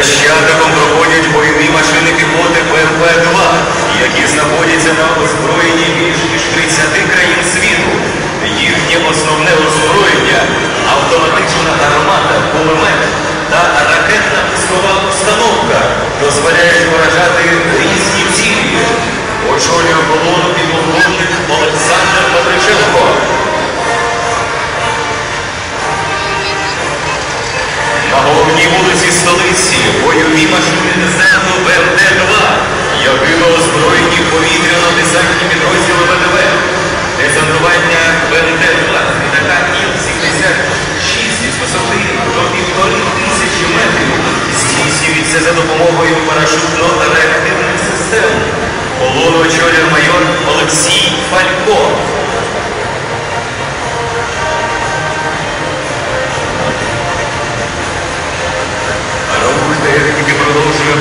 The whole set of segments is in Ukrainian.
Хрещатиком проходять бойові машини піхоти ПРП-2, які знаходяться на озброєнні більш ніж 30 країн світу. Їхнє основне командирів повітряно-десантні підрозділи ВДВ, десантування БНД літака Іл-76 із висоти до півтори тисячі метрів здійснюється за допомогою парашютно-реактивних систем. Полону очолює майор Олексій Фалько. Роботи, які продовжує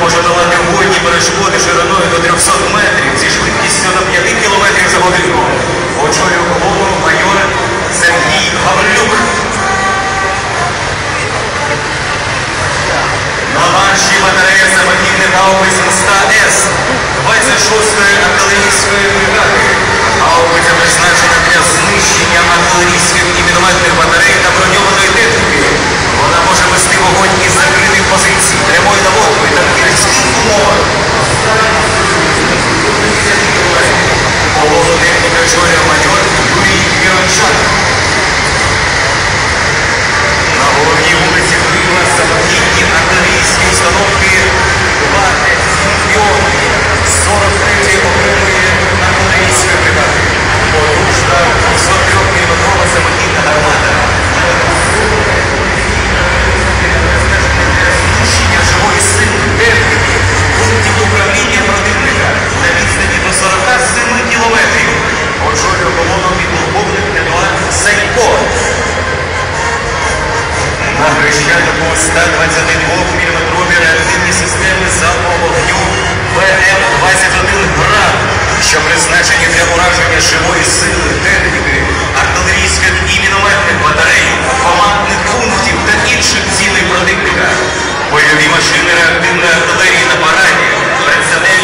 може долати водні перешкоди широти. М-21 «Град», що призначені для ураження живої сили техніки, артилерійських і мінометних батарей, командних пунктів та інших цілей противника. Бойові машини реактивної артилерії на параді представляють